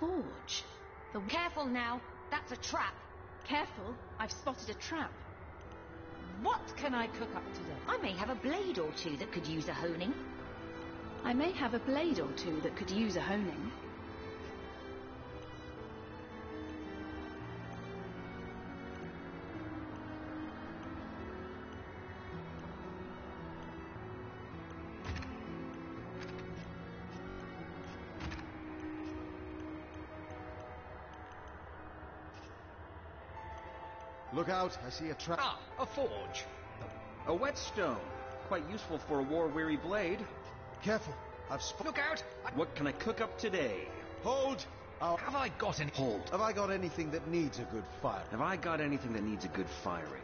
forge. The Careful now, that's a trap. Careful, I've spotted a trap. What can I cook up today? I may have a blade or two that could use a honing. I may have a blade or two that could use a honing. Look out, I see a trap. Ah, a forge. A whetstone. Quite useful for a war-weary blade. Careful, I've spotted. Look out! What can I cook up today? Hold! I'll... Have I got any... Hold. Have I got anything that needs a good fire? Have I got anything that needs a good firing?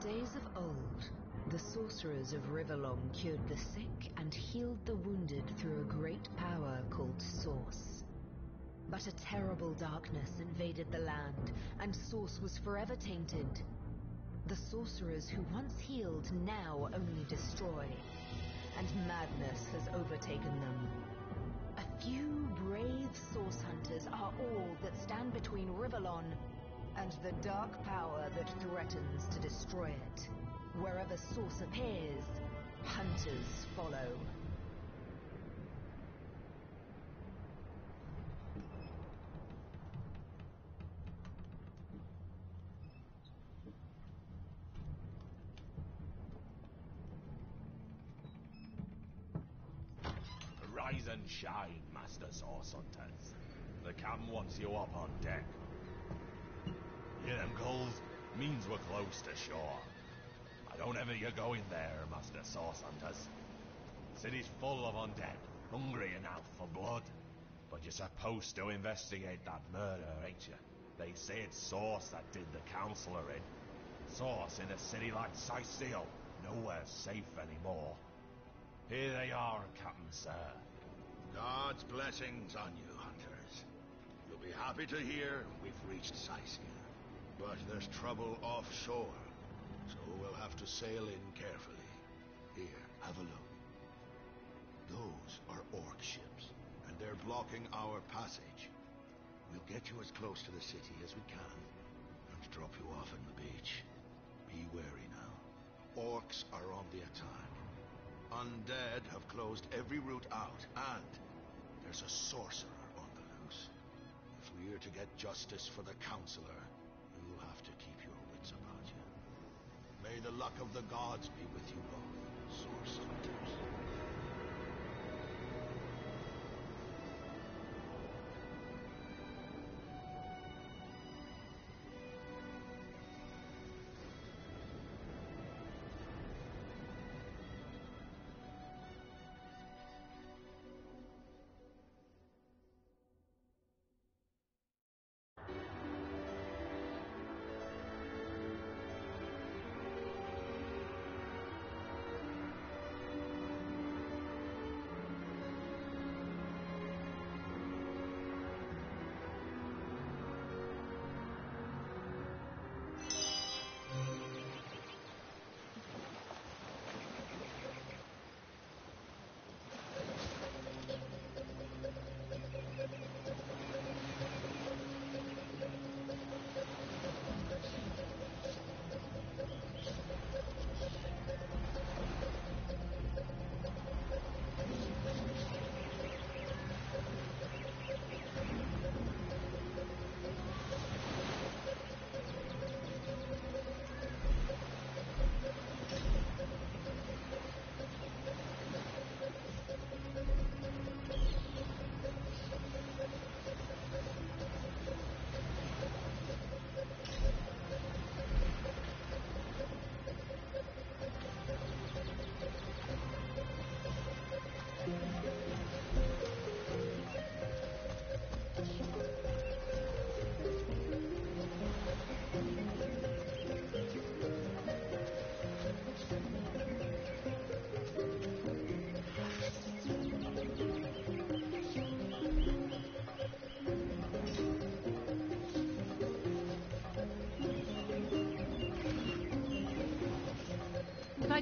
Days of old, the sorcerers of Rivellon cured the sick and healed the wounded through a great power called Source. But a terrible darkness invaded the land, and Source was forever tainted. The sorcerers who once healed now only destroy, and madness has overtaken them. A few brave Source hunters are all that stand between Rivellon and the dark power that threatens to destroy it. Wherever Source appears, hunters follow. Rise and shine, Master Source Hunters. The captain wants you up on deck. Hear them gulls? Means we're close to shore. I don't ever you go in there, Master Source Hunters. City's full of undead, hungry enough for blood. But you're supposed to investigate that murder, ain't you? They say it's Source that did the counselor in. Source in a city like Cyseal, nowhere safe anymore. Here they are, Captain Sir. God's blessings on you, hunters. You'll be happy to hear we've reached Cyseal. But there's trouble offshore, so we'll have to sail in carefully. Here, have a look. Those are orc ships, and they're blocking our passage. We'll get you as close to the city as we can, and drop you off on the beach. Be wary now. Orcs are on the attack. Undead have closed every route out, and there's a sorcerer on the loose. If we're to get justice for the counselor, May the luck of the gods be with you both, source hunters.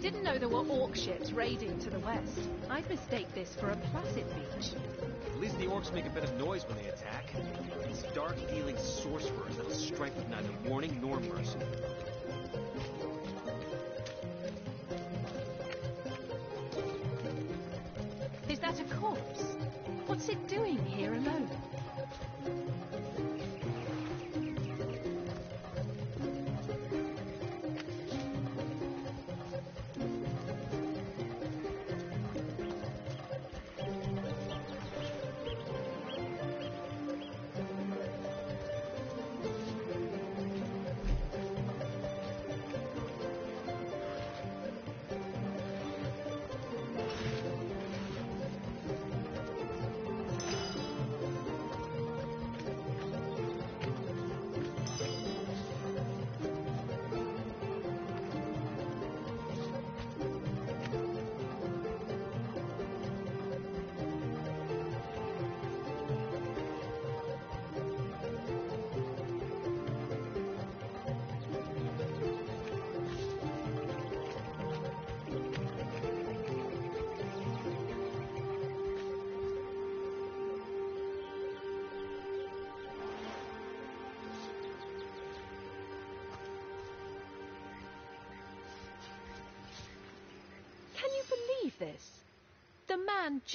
Didn't know there were orc ships raiding to the west, I'd mistake this for a placid beach. At least the orcs make a bit of noise when they attack. These dark-dealing sorcerers that'll strike with neither warning nor mercy. Is that a corpse? What's it doing here alone?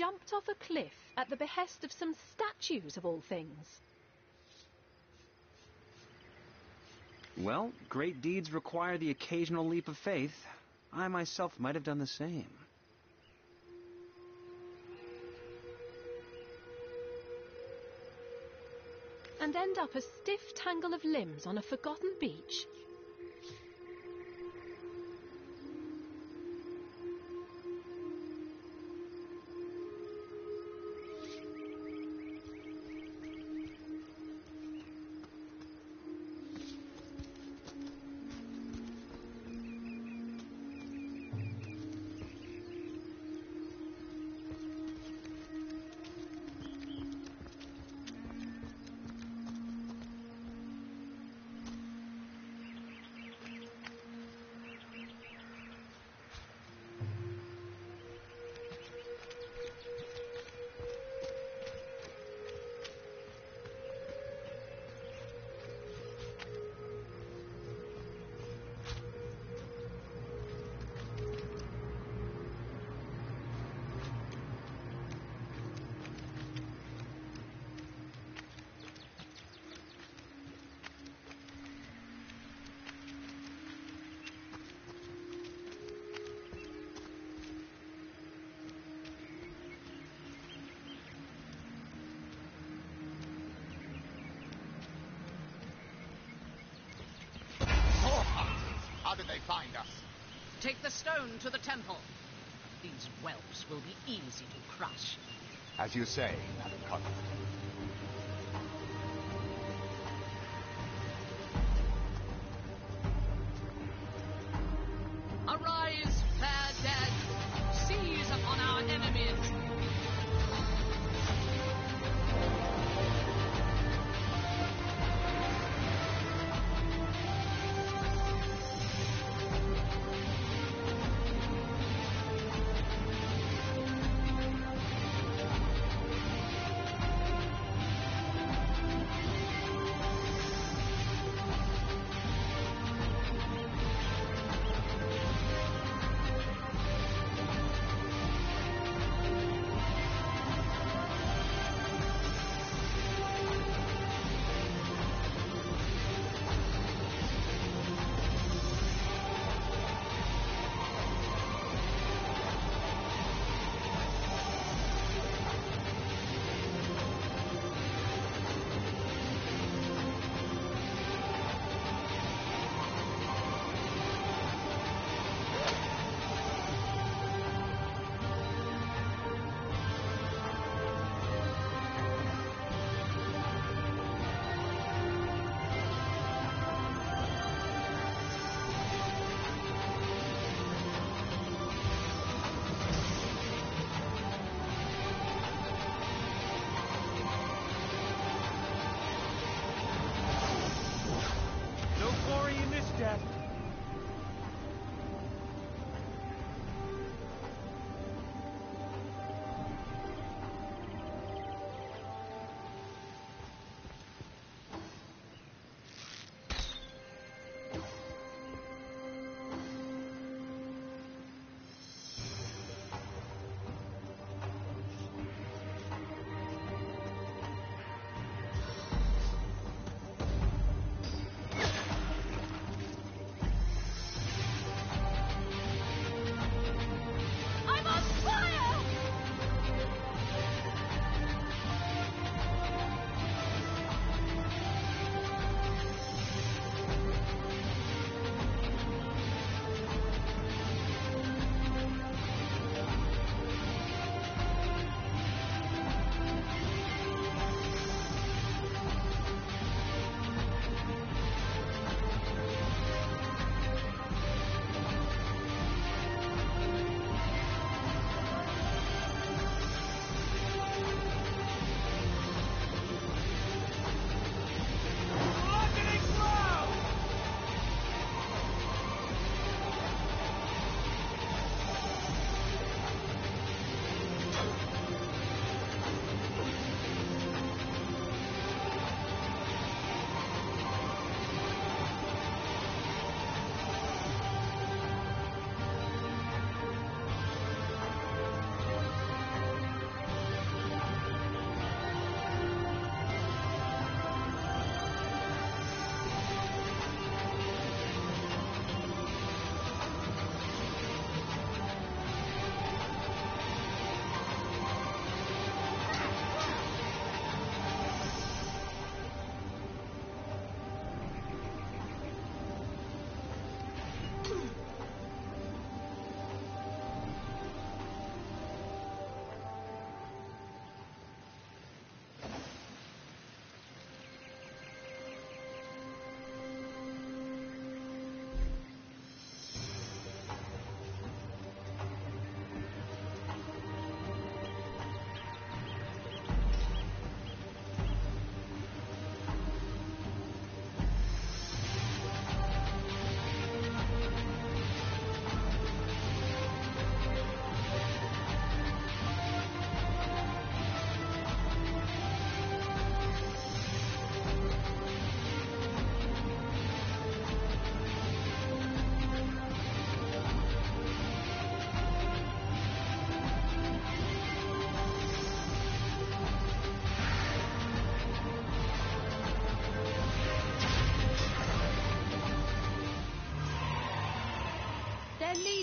Jumped off a cliff at the behest of some statues, of all things. Well, great deeds require the occasional leap of faith. I myself might have done the same. And end up a stiff tangle of limbs on a forgotten beach? Find us? Take the stone to the temple. These whelps will be easy to crush. As you say, Madam.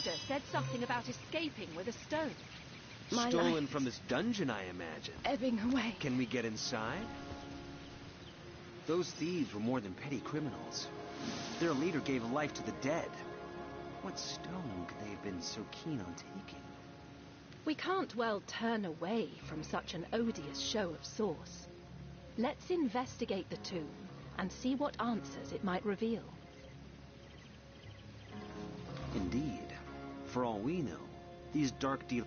Leader said something about escaping with a stone. My Stolen from this dungeon, I imagine. ebbing away. Can we get inside? Those thieves were more than petty criminals. Their leader gave life to the dead. What stone could they have been so keen on taking? We can't well turn away from such an odious show of source. Let's investigate the tomb and see what answers it might reveal. Indeed. For all we know, these dark deal.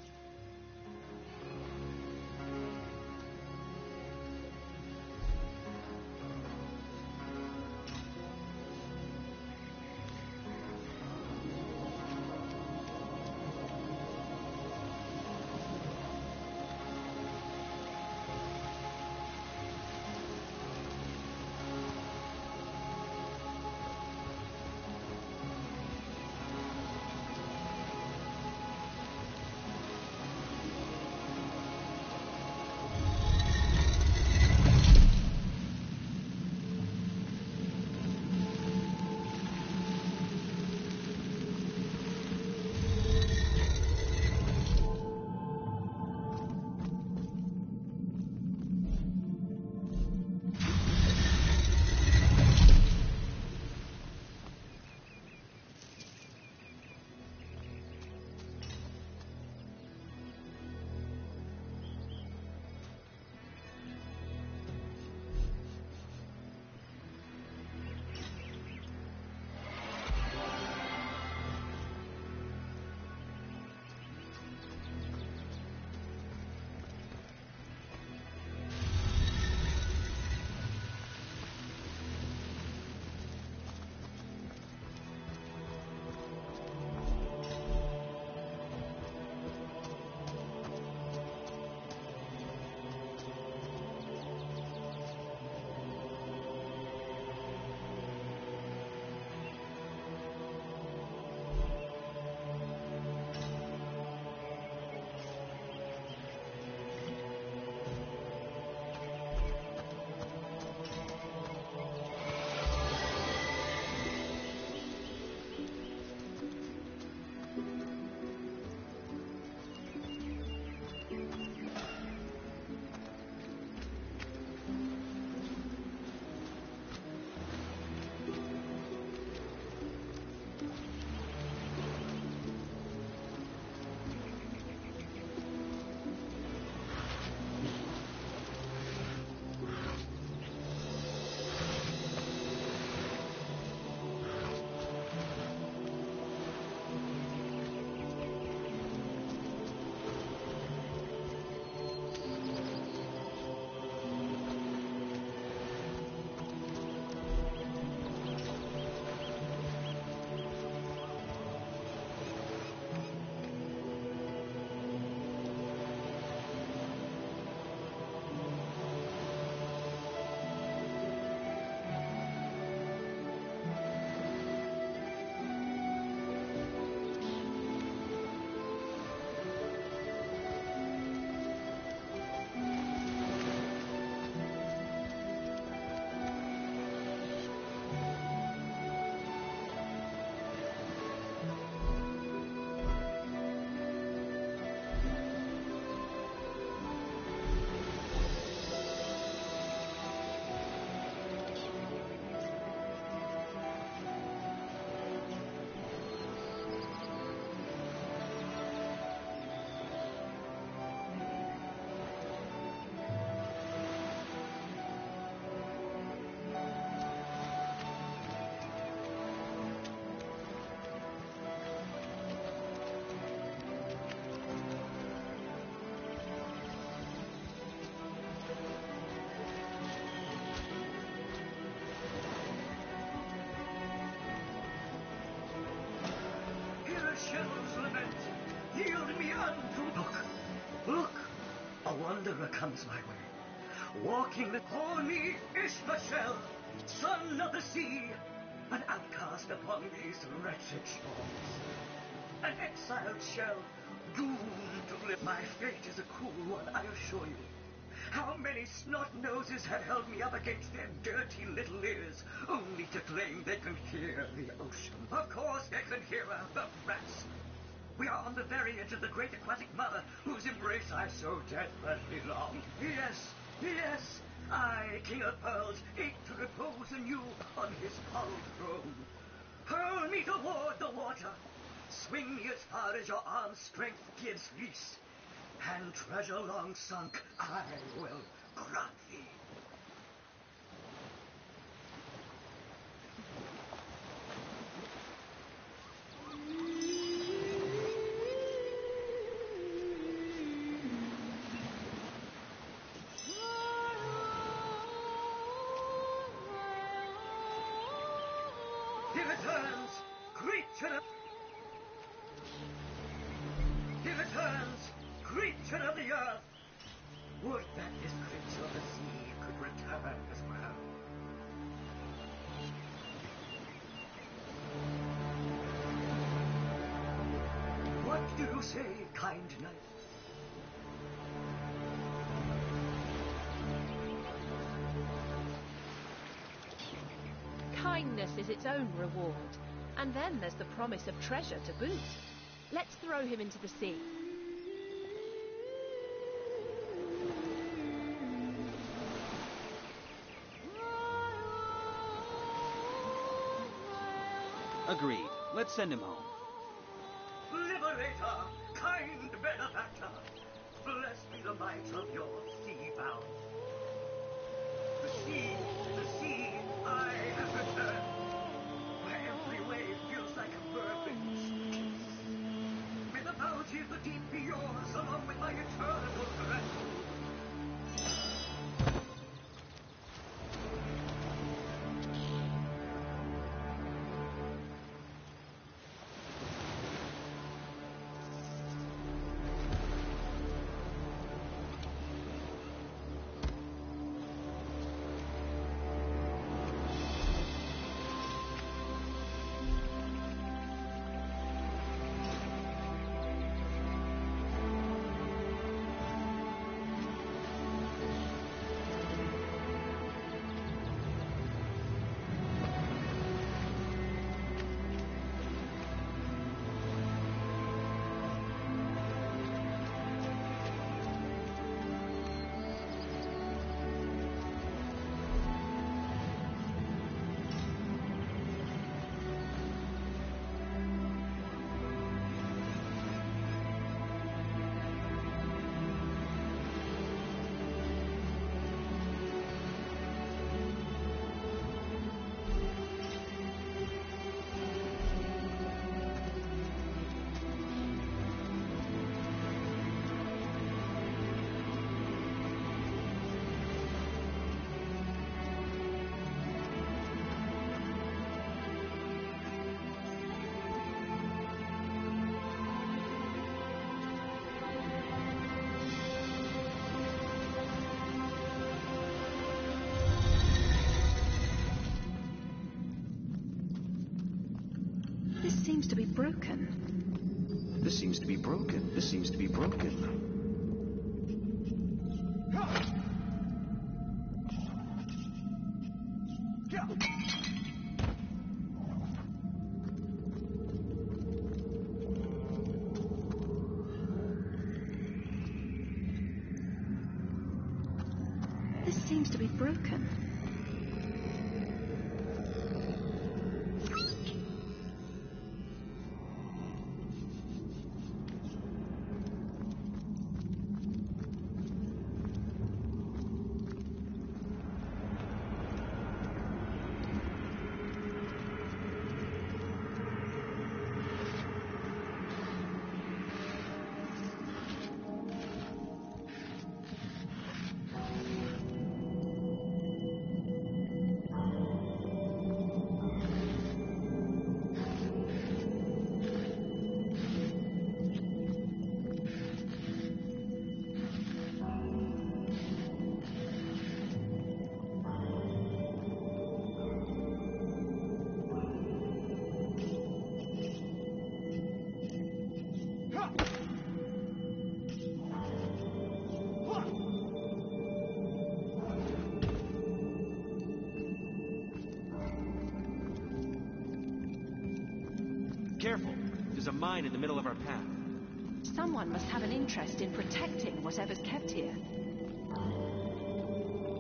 Comes my way. Walking the... Call me Ishmashell, son of the sea. An outcast upon these wretched shores. An exiled shell, doomed to live. My fate is a cruel one, I assure you. How many snot noses have held me up against their dirty little ears, only to claim they can hear the ocean? Of course they can hear the brats. We are on the very edge of the great aquatic mother, whose embrace I so desperately long. Yes, yes, I, King of Pearls, ache to repose anew on his cold throne. Hurl me toward the water. Swing me as far as your arm's strength gives lease. And treasure long sunk, I will grant thee. Is its own reward. And then there's the promise of treasure to boot. Let's throw him into the sea. Agreed. Let's send him home. May the deep yours, along with my eternal seems to be broken. This seems to be broken. This seems to be broken. This seems to be broken. Someone must have an interest in protecting whatever's kept here.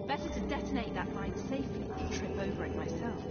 Better to detonate that mine safely than trip over it myself.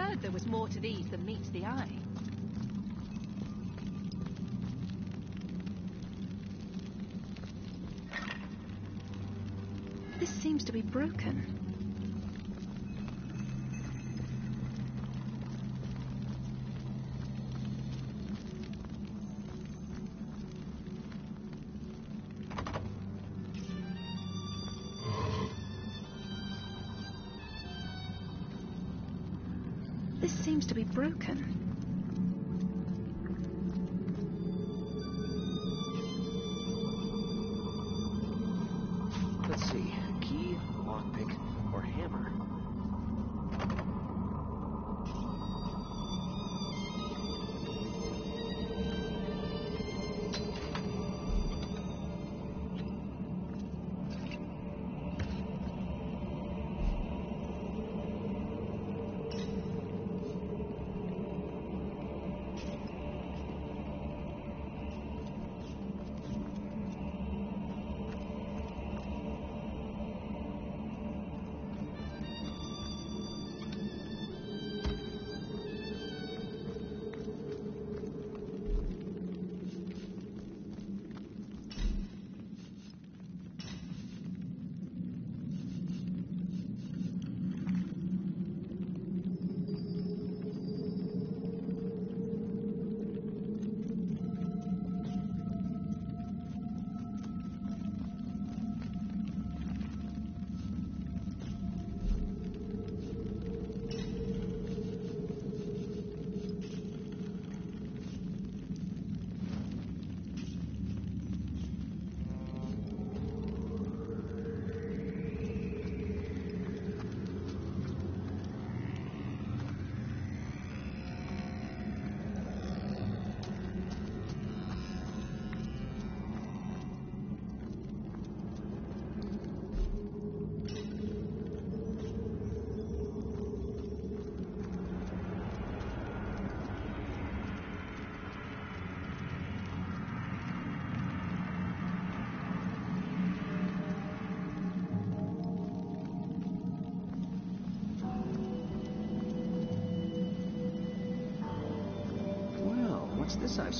Heard there was more to these than meets the eye. This seems to be broken. Broken.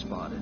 Spotted?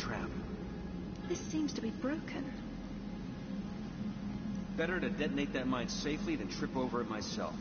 Trap. This seems to be broken. Better to detonate that mine safely than trip over it myself.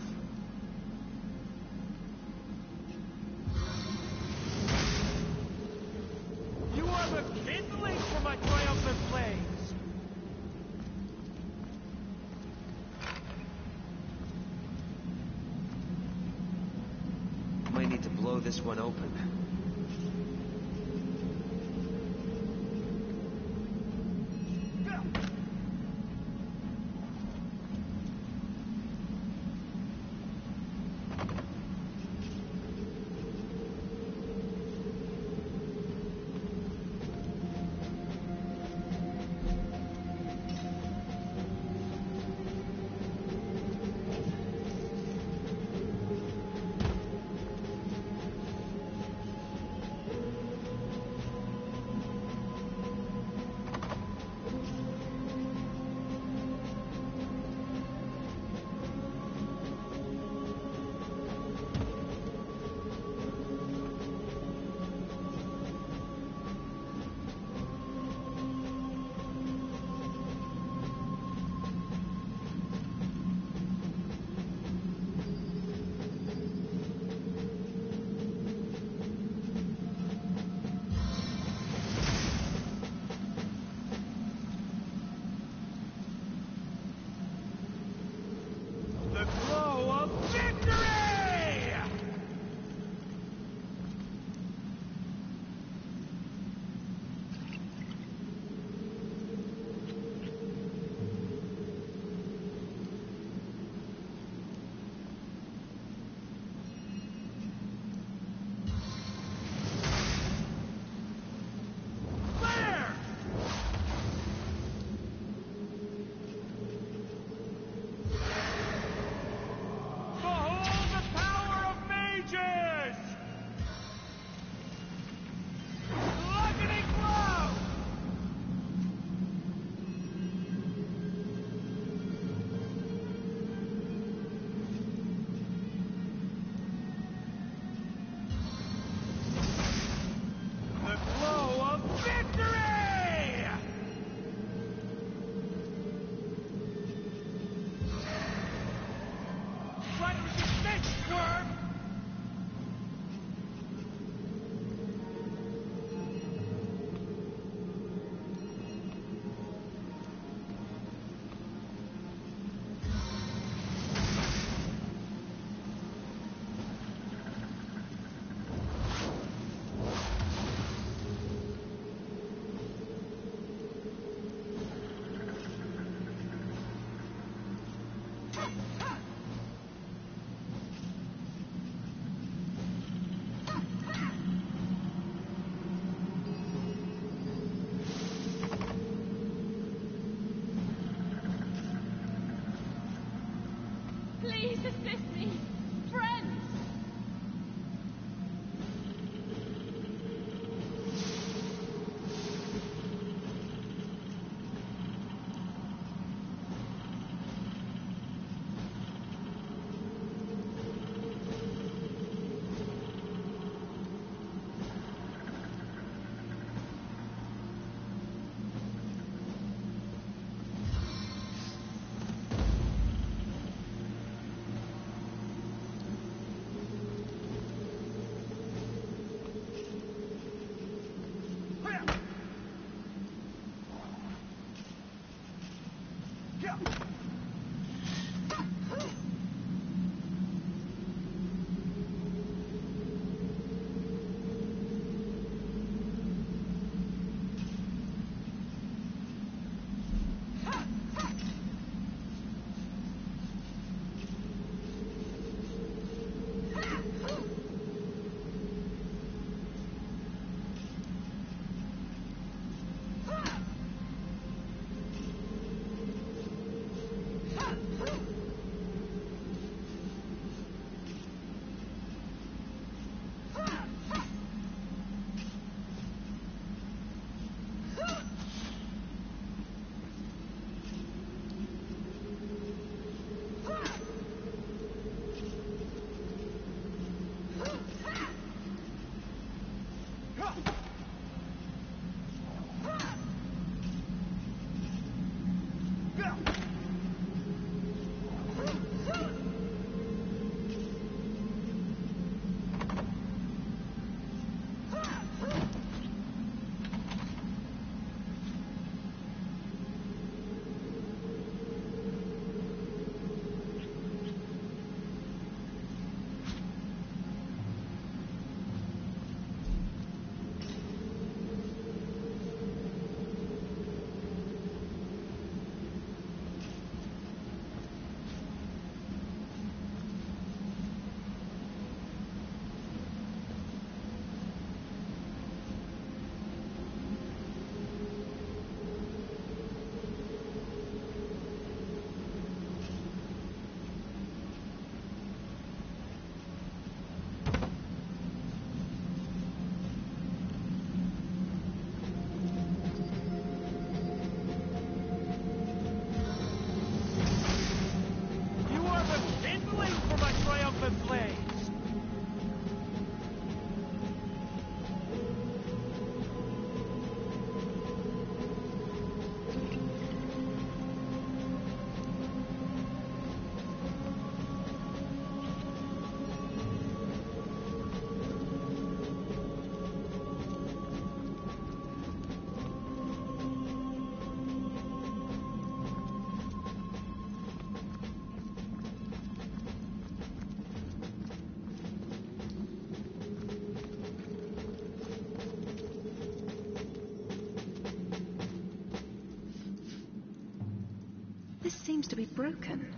broken.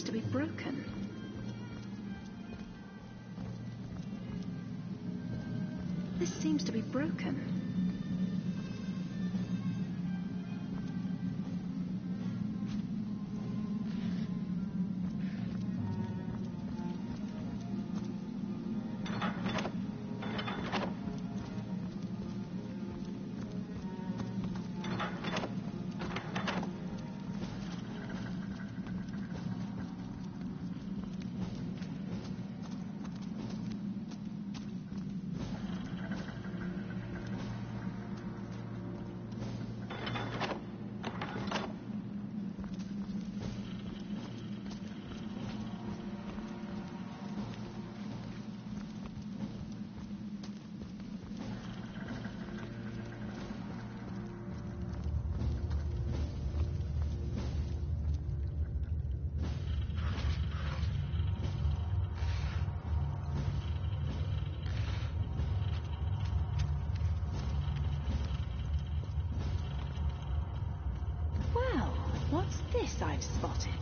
seems to be broken. This seems to be broken. site spotted.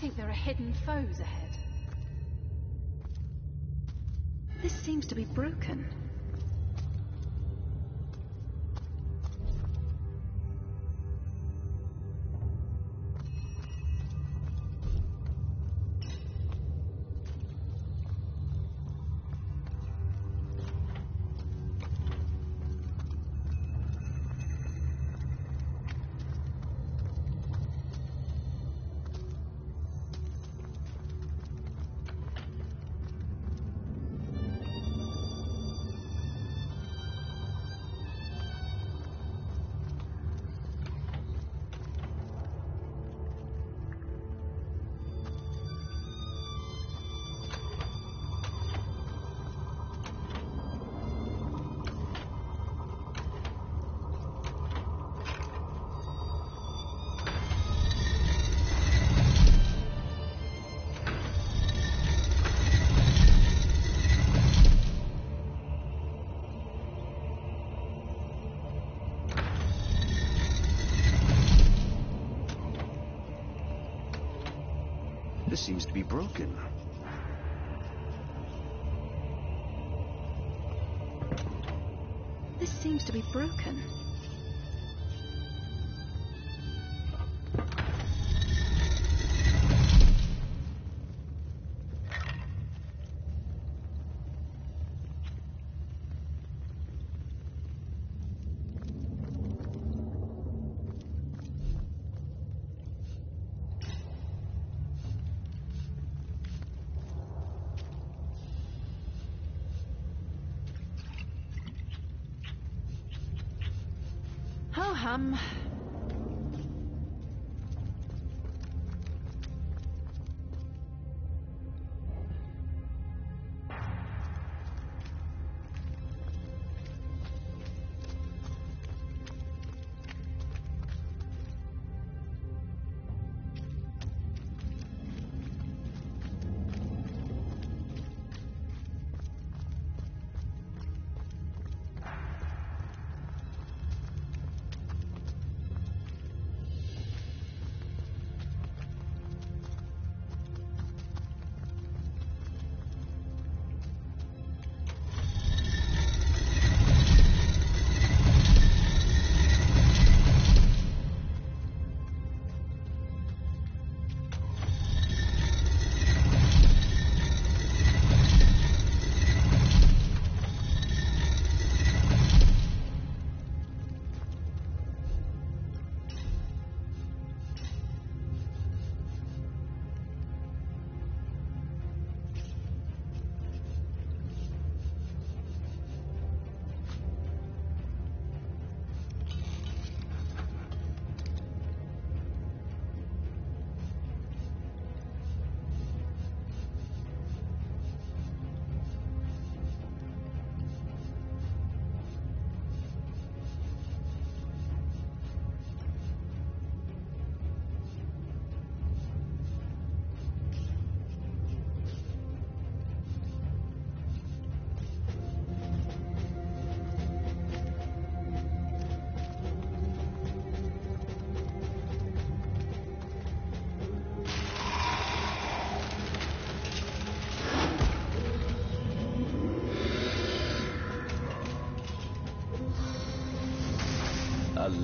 Think there are hidden foes ahead. This seems to be broken. Seems to be broken. This seems to be broken.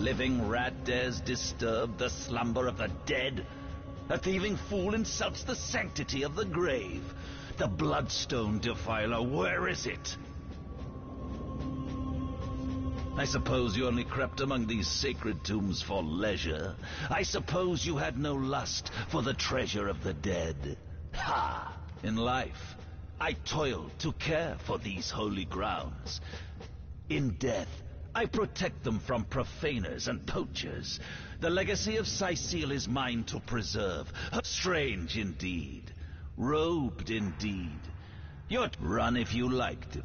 Living rat dares disturb the slumber of the dead? A thieving fool insults the sanctity of the grave. The Bloodstone Defiler, where is it? I suppose you only crept among these sacred tombs for leisure. I suppose you had no lust for the treasure of the dead. Ha! In life, I toiled to care for these holy grounds. In death, I protect them from profaners and poachers. The legacy of Cyseal is mine to preserve. Strange indeed. Robed indeed. You'd run if you liked.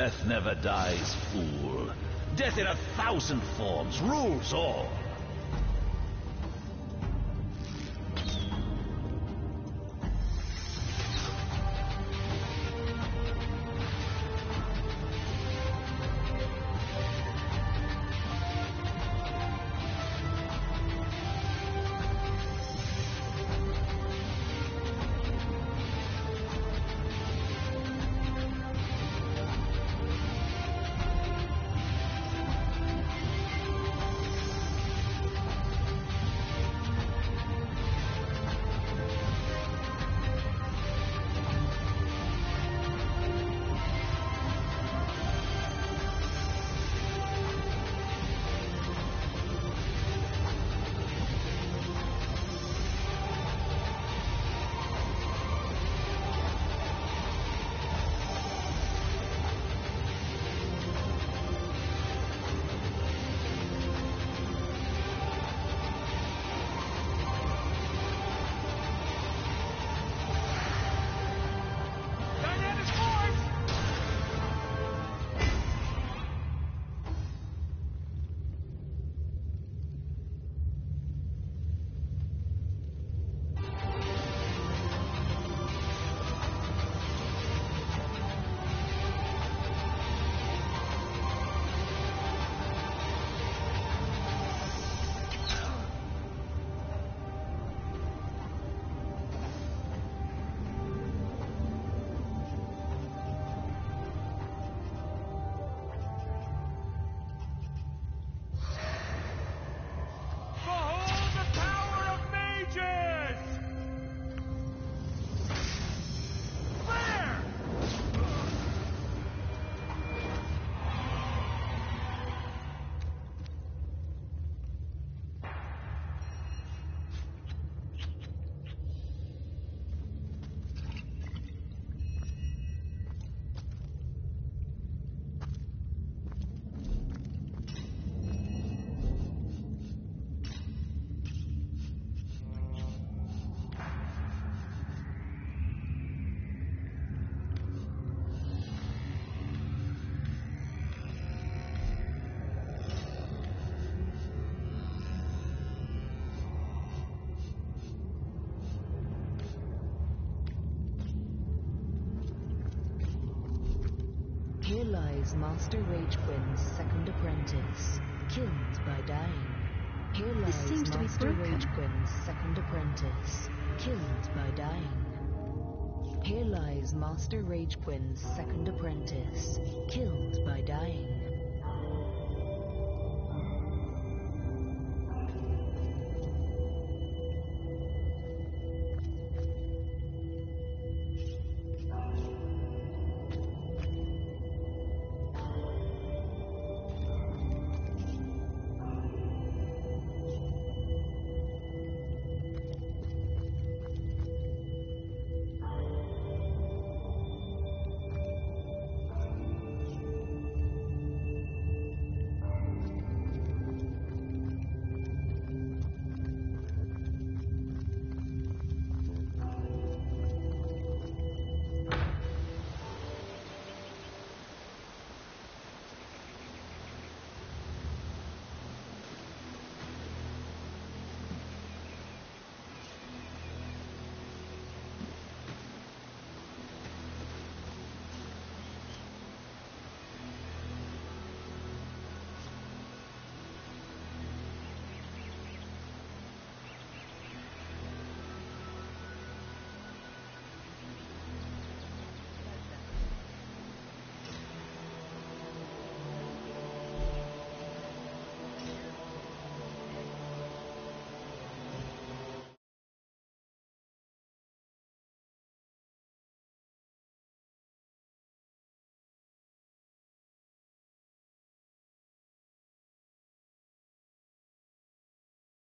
Death never dies, fool. Death in a thousand forms rules all. Lies Master Ragequin's second apprentice, killed by dying. Here lies This seems to be Master broken. Ragequin's second apprentice, killed by dying. Here lies Master Ragequin's second apprentice, killed by dying.